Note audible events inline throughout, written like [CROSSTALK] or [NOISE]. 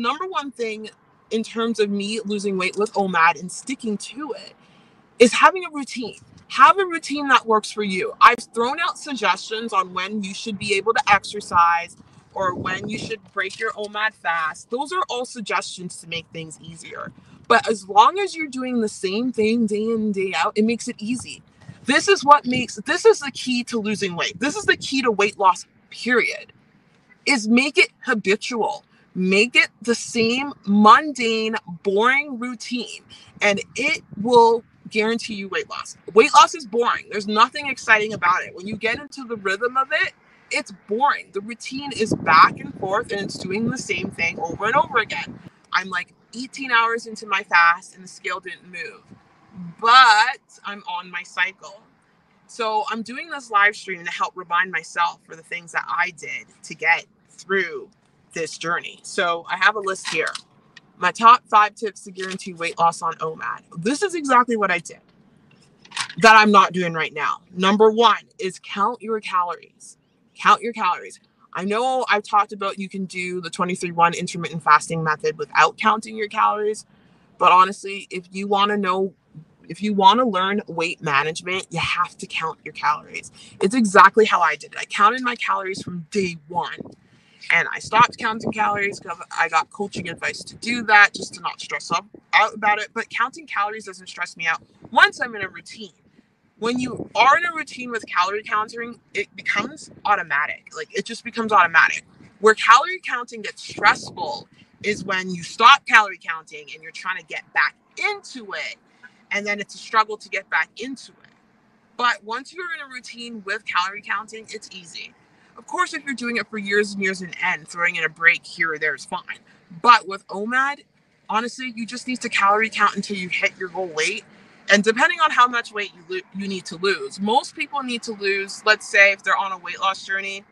number one thing in terms of me losing weight with OMAD and sticking to it is having a routine. Have a routine that works for you. I've thrown out suggestions on when you should be able to exercise or when you should break your OMAD fast. Those are all suggestions to make things easier. But as long as you're doing the same thing day in, and day out, it makes it easy. This is what makes this is the key to losing weight. This is the key to weight loss, period. Is make it habitual. Make it the same mundane, boring routine, and it will guarantee you weight loss. Weight loss is boring. There's nothing exciting about it. When you get into the rhythm of it, it's boring. The routine is back and forth and it's doing the same thing over and over again. I'm like 18 hours into my fast and the scale didn't move, but I'm on my cycle. So I'm doing this live stream to help remind myself for the things that I did to get through this journey. So I have a list here. My top five tips to guarantee weight loss on OMAD. This is exactly what I did that I'm not doing right now. Number one is count your calories. Count your calories. I know I've talked about you can do the 23 1 intermittent fasting method without counting your calories. But honestly, if you want to know, if you want to learn weight management, you have to count your calories. It's exactly how I did it. I counted my calories from day one and I stopped counting calories because I got coaching advice to do that just to not stress out about it. But counting calories doesn't stress me out once I'm in a routine when you are in a routine with calorie counting, it becomes automatic. Like it just becomes automatic. Where calorie counting gets stressful is when you stop calorie counting and you're trying to get back into it. And then it's a struggle to get back into it. But once you're in a routine with calorie counting, it's easy. Of course, if you're doing it for years and years and end, throwing in a break here or there is fine. But with OMAD, honestly, you just need to calorie count until you hit your goal weight. And depending on how much weight you lo- you need to lose. Most people need to lose let's say if they're on a weight loss journey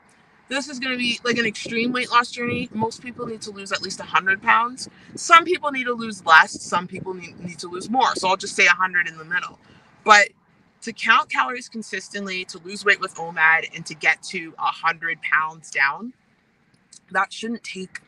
this is going to be like an extreme weight loss journey. Most people need to lose at least 100 pounds. Some people need to lose less. Some people need, need to lose more. So i'll just say 100 in the middle. But to count calories consistently to lose weight with omad and to get to 100 pounds down that shouldn't take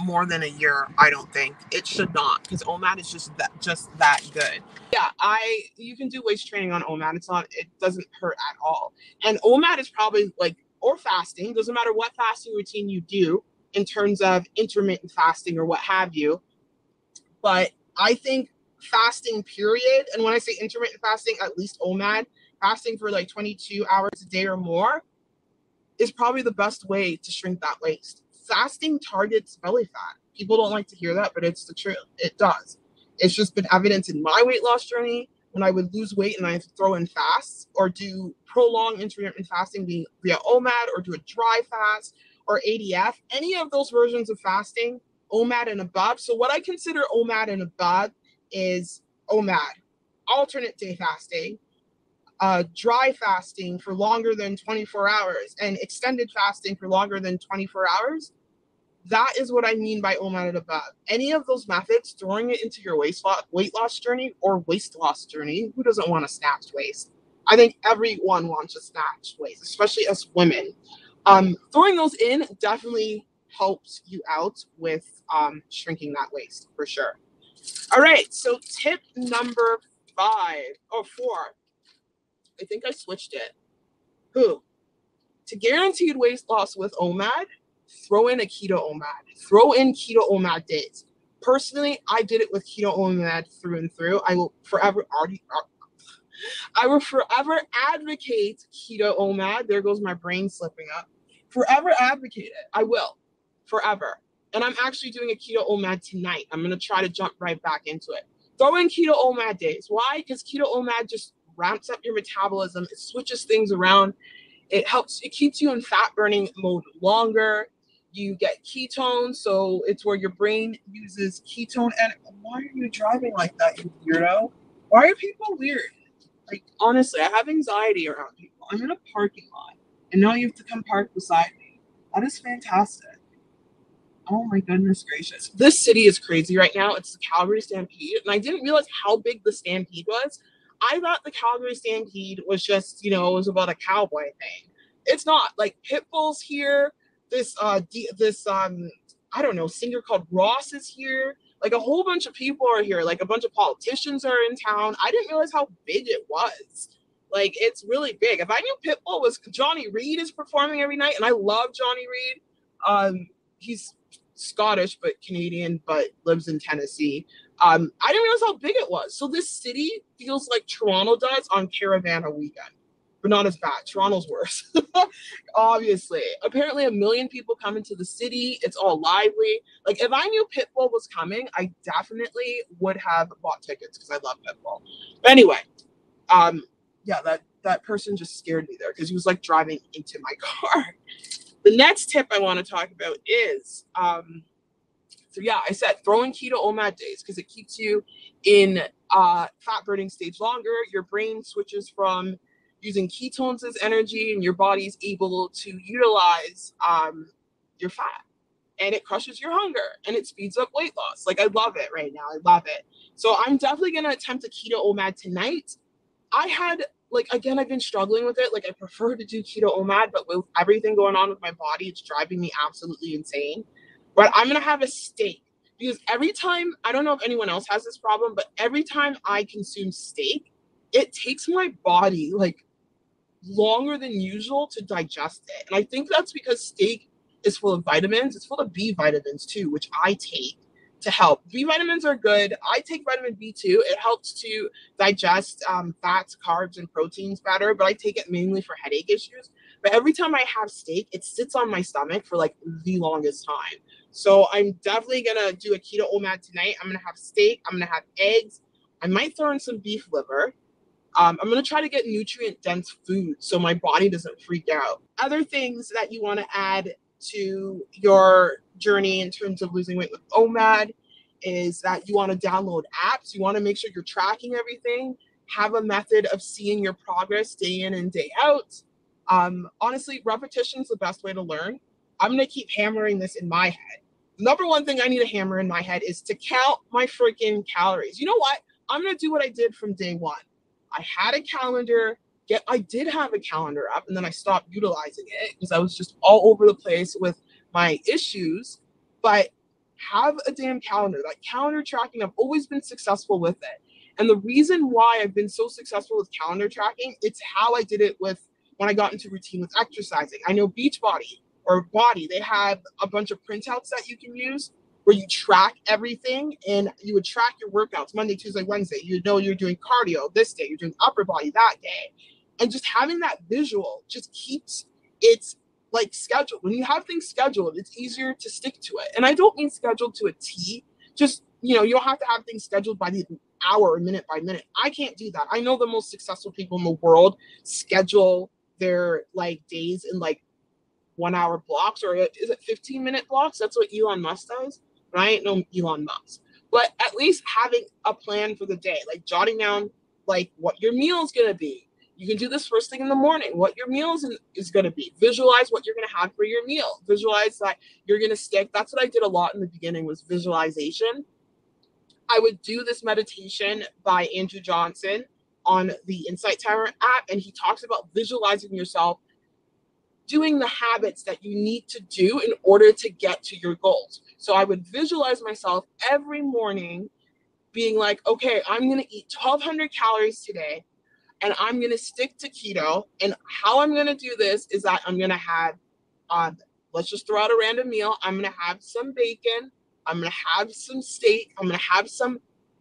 more than a year i don't think. It should not because omad is just that just that good. Yeah i you can do waist training on omad it's not it doesn't hurt at all. And omad is probably like or fasting doesn't matter what fasting routine you do in terms of intermittent fasting or what have you but i think fasting period and when i say intermittent fasting at least omad fasting for like 22 hours a day or more is probably the best way to shrink that waist fasting targets belly fat. People don't like to hear that, but it's the truth. It does. It's just been evidence in my weight loss journey when I would lose weight and I throw in fasts or do prolonged intermittent fasting via OMAD or do a dry fast or ADF, any of those versions of fasting, OMAD and above. So what I consider OMAD and above is OMAD, alternate day fasting, uh, dry fasting for longer than 24 hours, and extended fasting for longer than 24 hours, that is what I mean by OMAD and above. Any of those methods, throwing it into your waist weight loss journey or waist loss journey, who doesn't want a snatched waist? I think everyone wants a snatched waist, especially us women. Um, throwing those in definitely helps you out with um, shrinking that waist for sure. All right, so tip number five or four. I think I switched it. Who? To guaranteed weight loss with OMAD, throw in a keto OMAD. Throw in keto OMAD days. Personally, I did it with keto OMAD through and through. I will forever already. I will forever advocate keto OMAD. There goes my brain slipping up. Forever advocate it. I will. Forever. And I'm actually doing a keto OMAD tonight. I'm going to try to jump right back into it. Throw in keto OMAD days. Why? Because keto OMAD just ramps up your metabolism. It switches things around. It helps, it keeps you in fat burning mode longer you get ketones. So it's where your brain uses ketone. And why are you driving like that, you weirdo? Why are people weird? Like, honestly, I have anxiety around people. I'm in a parking lot, and now you have to come park beside me. That is fantastic. Oh my goodness gracious. This city is crazy right now. It's the Calgary Stampede. And I didn't realize how big the Stampede was. I thought the Calgary Stampede was just, you know, it was about a cowboy thing. It's not. Like, Pitbull's here, this uh de- this um I don't know, singer called Ross is here. Like a whole bunch of people are here. Like a bunch of politicians are in town. I didn't realize how big it was. Like it's really big. If I knew Pitbull was Johnny Reid is performing every night, and I love Johnny Reid. Um, he's Scottish but Canadian, but lives in Tennessee. Um, I didn't realize how big it was. So this city feels like Toronto does on Caribana weekend, but not as bad. Toronto's worse, [LAUGHS] obviously. Apparently, a million people come into the city. It's all lively. Like if I knew Pitbull was coming, I definitely would have bought tickets because I love Pitbull. But anyway, um, yeah, that that person just scared me there because he was like driving into my [LAUGHS] car. The next tip I want to talk about is um, so yeah, I said throwing keto OMAD days because it keeps you in uh, fat burning stage longer. Your brain switches from using ketones as energy, and your body's able to utilize um, your fat, and it crushes your hunger and it speeds up weight loss. Like I love it right now. I love it. So I'm definitely gonna attempt a keto OMAD tonight. I had like again, I've been struggling with it. Like I prefer to do keto OMAD, but with everything going on with my body, it's driving me absolutely insane. But I'm gonna have a steak because every time I don't know if anyone else has this problem, but every time I consume steak, it takes my body like longer than usual to digest it. And I think that's because steak is full of vitamins. It's full of B vitamins too, which I take to help. B vitamins are good. I take vitamin B2. It helps to digest um, fats, carbs, and proteins better, but I take it mainly for headache issues. But every time I have steak, it sits on my stomach for like the longest time. So I'm definitely gonna do a keto OMAD tonight. I'm gonna have steak. I'm gonna have eggs. I might throw in some beef liver. Um, I'm gonna try to get nutrient dense food so my body doesn't freak out. Other things that you want to add to your journey in terms of losing weight with OMAD is that you want to download apps. You want to make sure you're tracking everything, have a method of seeing your progress day in and day out. Um, honestly, repetition is the best way to learn. I'm going to keep hammering this in my head. Number one thing I need to hammer in my head is to count my freaking calories. You know what? I'm going to do what I did from day one. I had a calendar. Get, I did have a calendar app, and then I stopped utilizing it because I was just all over the place with my issues, but have a damn calendar. Like calendar tracking, I've always been successful with it. And the reason why I've been so successful with calendar tracking, it's how I did it with when I got into routine with exercising. I know Beachbody or BODi, they have a bunch of printouts that you can use where you track everything and you would track your workouts Monday, Tuesday, Wednesday. You know you're doing cardio this day, you're doing upper body that day. And just having that visual just keeps its like scheduled. When you have things scheduled, it's easier to stick to it. And I don't mean scheduled to a T. Just you know, you don't have to have things scheduled by the hour or minute by minute. I can't do that. I know the most successful people in the world schedule their like days in like one hour blocks or is it 15 minute blocks? That's what Elon Musk does. I ain't no Elon Musk. But at least having a plan for the day, like jotting down like what your meal is gonna be, you can do this first thing in the morning, what your meal is, is going to be. Visualize what you're going to have for your meal. Visualize that you're going to stick. That's what I did a lot in the beginning was visualization. I would do this meditation by Andrew Johnson on the Insight Timer app, and he talks about visualizing yourself doing the habits that you need to do in order to get to your goals. So I would visualize myself every morning being like, okay, I'm going to eat 1200 calories today and I'm going to stick to keto. And how I'm going to do this is that I'm going to have, uh, let's just throw out a random meal. I'm going to have some bacon. I'm going to have some steak. I'm going to have some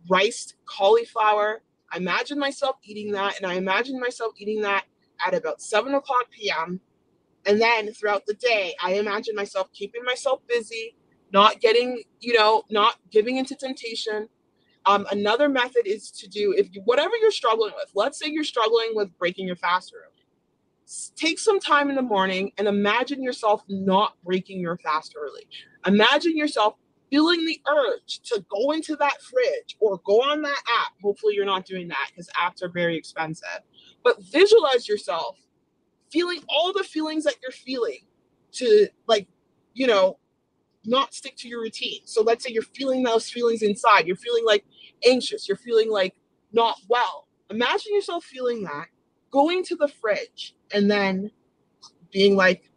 riced cauliflower. I imagine myself eating that. And I imagine myself eating that at about 7 o'clock p.m. And then throughout the day, I imagine myself keeping myself busy, not getting, you know, not giving into temptation, um, another method is to do if you, whatever you're struggling with. Let's say you're struggling with breaking your fast early. Take some time in the morning and imagine yourself not breaking your fast early. Imagine yourself feeling the urge to go into that fridge or go on that app. Hopefully, you're not doing that because apps are very expensive. But visualize yourself feeling all the feelings that you're feeling to, like, you know, not stick to your routine. So let's say you're feeling those feelings inside. You're feeling like anxious. You're feeling like not well. Imagine yourself feeling that, going to the fridge and then being like,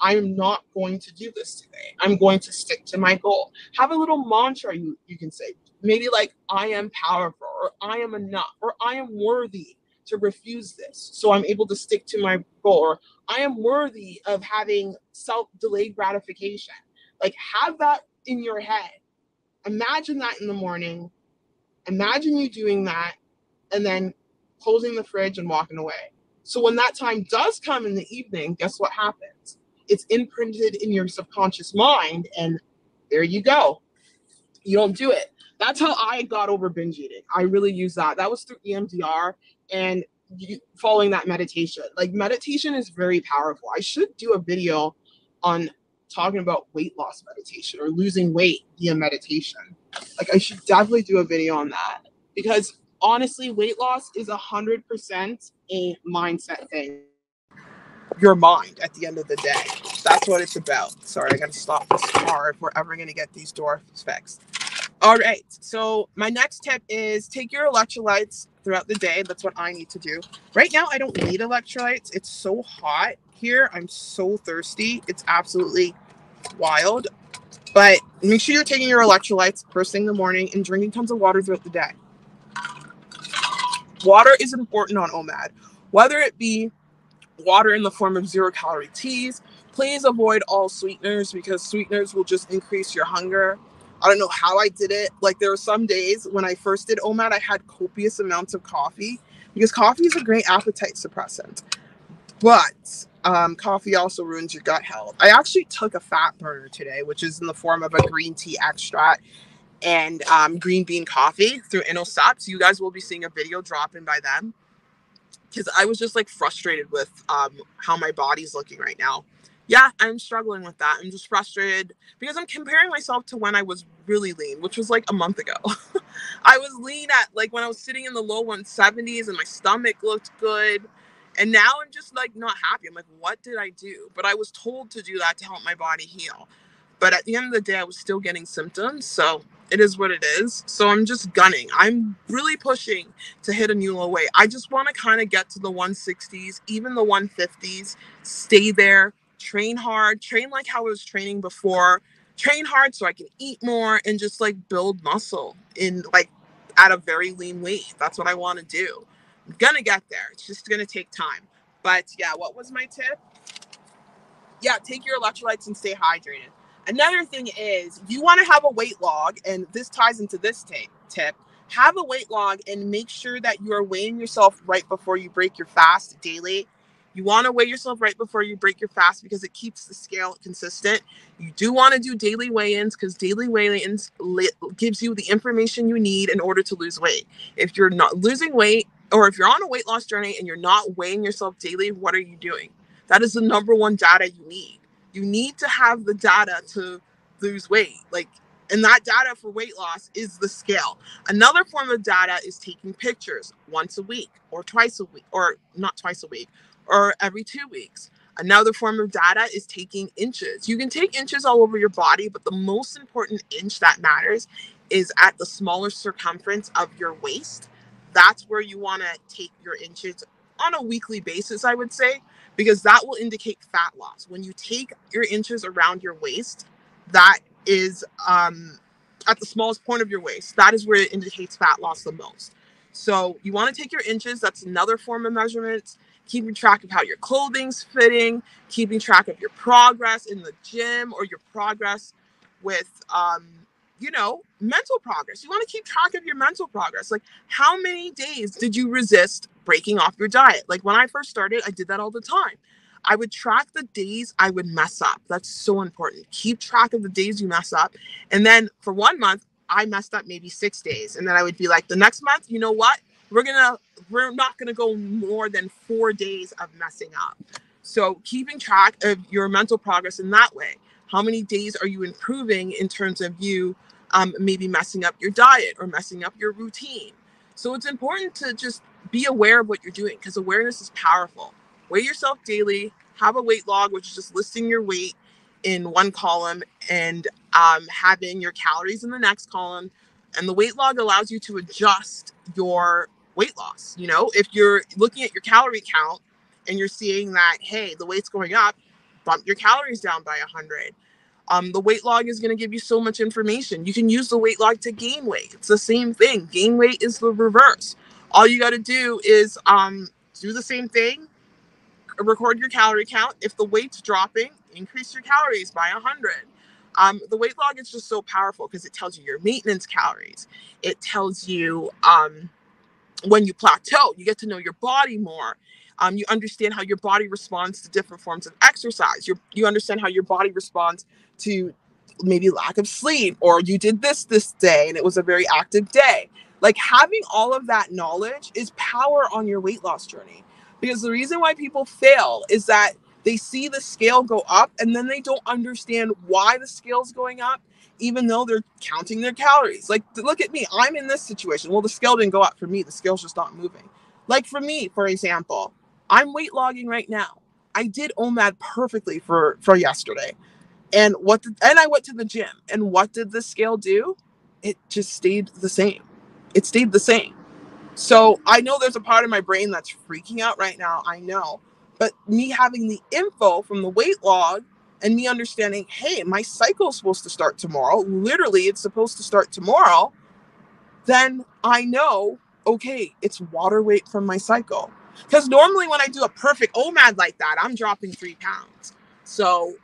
I'm not going to do this today. I'm going to stick to my goal. Have a little mantra you, you can say. Maybe like, I am powerful, or I am enough, or I am worthy to refuse this. So I'm able to stick to my goal, or I am worthy of having self delayed gratification. Like, have that in your head. Imagine that in the morning. Imagine you doing that and then closing the fridge and walking away. So when that time does come in the evening, guess what happens? It's imprinted in your subconscious mind, and there you go. You don't do it. That's how I got over binge eating. I really use that. That was through EMDR and following that meditation. Like meditation is very powerful. I should do a video on talking about weight loss meditation or losing weight via meditation. Like I should definitely do a video on that because honestly, weight loss is a hundred percent a mindset thing. Your mind at the end of the day. That's what it's about. Sorry, I gotta stop this car if we're ever gonna get these doors fixed. All right. So my next tip is take your electrolytes throughout the day. That's what I need to do. Right now, I don't need electrolytes. It's so hot here. I'm so thirsty. It's absolutely wild. But make sure you're taking your electrolytes first thing in the morning and drinking tons of water throughout the day. Water is important on OMAD, whether it be water in the form of zero calorie teas. Please avoid all sweeteners because sweeteners will just increase your hunger. I don't know how I did it. Like there were some days when I first did OMAD, I had copious amounts of coffee because coffee is a great appetite suppressant. But um, coffee also ruins your gut health. I actually took a fat burner today, which is in the form of a green tea extract and um, green bean coffee through InnoSup. So you guys will be seeing a video dropping by them because I was just like frustrated with um, how my body's looking right now. Yeah, I'm struggling with that. I'm just frustrated because I'm comparing myself to when I was really lean, which was like a month ago. [LAUGHS] I was lean at like when I was sitting in the low 170s and my stomach looked good. And now I'm just like not happy. I'm like, what did I do? But I was told to do that to help my body heal. But at the end of the day, I was still getting symptoms. So it is what it is. So I'm just gunning. I'm really pushing to hit a new low weight. I just want to kind of get to the 160s, even the 150s, stay there, train hard, train like how I was training before, train hard so I can eat more and just like build muscle in like at a very lean weight. That's what I want to do. I'm gonna get there. It's just gonna take time. But yeah, what was my tip? Yeah, take your electrolytes and stay hydrated. Another thing is you want to have a weight log, and this ties into this t- tip. Have a weight log and make sure that you are weighing yourself right before you break your fast daily. You want to weigh yourself right before you break your fast because it keeps the scale consistent. You do want to do daily weigh-ins because daily weigh-ins li- gives you the information you need in order to lose weight. If you're not losing weight or if you're on a weight loss journey and you're not weighing yourself daily, what are you doing? That is the number one data you need you need to have the data to lose weight. Like, and that data for weight loss is the scale. Another form of data is taking pictures once a week or twice a week, or not twice a week, or every two weeks. Another form of data is taking inches. You can take inches all over your body, but the most important inch that matters is at the smaller circumference of your waist. That's where you want to take your inches on a weekly basis, I would say because that will indicate fat loss. When you take your inches around your waist, that is um, at the smallest point of your waist. That is where it indicates fat loss the most. So you want to take your inches. That's another form of measurement. Keeping track of how your clothing's fitting, keeping track of your progress in the gym or your progress with um, you know, mental progress. You want to keep track of your mental progress. Like, how many days did you resist breaking off your diet? Like, when I first started, I did that all the time. I would track the days I would mess up. That's so important. Keep track of the days you mess up. And then for one month, I messed up maybe six days. And then I would be like, the next month, you know what? We're gonna, we're not gonna go more than four days of messing up. So keeping track of your mental progress in that way. How many days are you improving in terms of you um, maybe messing up your diet or messing up your routine. So it's important to just be aware of what you're doing because awareness is powerful. Weigh yourself daily, have a weight log, which is just listing your weight in one column and um, having your calories in the next column. And the weight log allows you to adjust your weight loss. You know, if you're looking at your calorie count and you're seeing that, hey, the weight's going up, bump your calories down by 100. Um, the weight log is going to give you so much information. You can use the weight log to gain weight. It's the same thing. Gain weight is the reverse. All you got to do is um, do the same thing, record your calorie count. If the weight's dropping, increase your calories by 100. Um, the weight log is just so powerful because it tells you your maintenance calories. It tells you um, when you plateau, you get to know your body more. Um, you understand how your body responds to different forms of exercise. you you understand how your body responds to maybe lack of sleep, or you did this this day and it was a very active day. Like having all of that knowledge is power on your weight loss journey. Because the reason why people fail is that they see the scale go up and then they don't understand why the scale's going up, even though they're counting their calories. Like, look at me, I'm in this situation. Well, the scale didn't go up for me, the scale's just not moving. Like for me, for example, I'm weight logging right now. I did OMAD perfectly for for yesterday. And what did, and I went to the gym. And what did the scale do? It just stayed the same. It stayed the same. So I know there's a part of my brain that's freaking out right now. I know. But me having the info from the weight log and me understanding, hey, my cycle is supposed to start tomorrow. Literally, it's supposed to start tomorrow. Then I know, okay, it's water weight from my cycle. Because normally when I do a perfect OMAD like that, I'm dropping three pounds. So,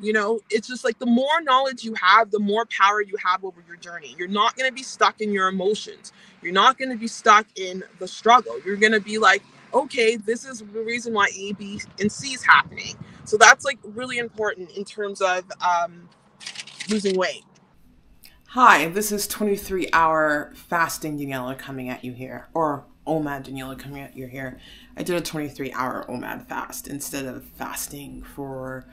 you know, it's just like the more knowledge you have, the more power you have over your journey. You're not going to be stuck in your emotions. You're not going to be stuck in the struggle. You're going to be like, okay, this is the reason why A, B, and C is happening. So that's like really important in terms of um, losing weight. Hi, this is 23 hour fasting Daniella coming at you here, or OMAD Daniella coming at you here. I did a 23 hour OMAD fast instead of fasting for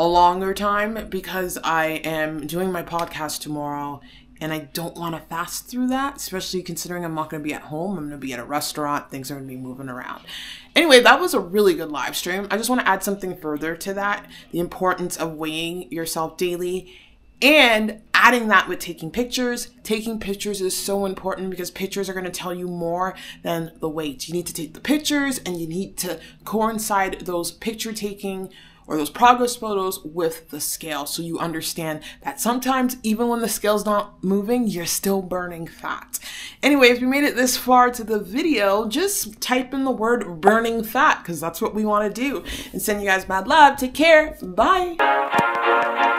a longer time because I am doing my podcast tomorrow and I don't want to fast through that, especially considering I'm not going to be at home. I'm going to be at a restaurant. Things are going to be moving around. Anyway, that was a really good live stream. I just want to add something further to that the importance of weighing yourself daily and adding that with taking pictures. Taking pictures is so important because pictures are going to tell you more than the weight. You need to take the pictures and you need to coincide those picture taking or those progress photos with the scale so you understand that sometimes even when the scale's not moving, you're still burning fat. Anyway, if you made it this far to the video, just type in the word burning fat because that's what we want to do and send you guys mad love. Take care. Bye.